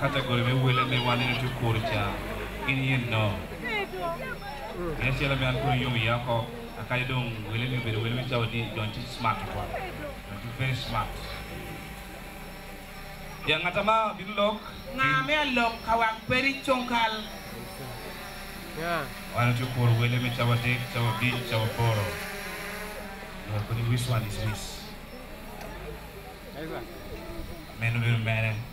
Kategori me wele me wani no hmm. kurcha ini yen no. Ne sela me an ko yum ya ko akay dong wele me be wele me taw ni don smart ko don very smart. Ya ngatama bilok ngame lok kawak peri chongkal Yeah. wani to kur wele me taw de taw bi taw poro. Ya which one is which Aisa. menu menu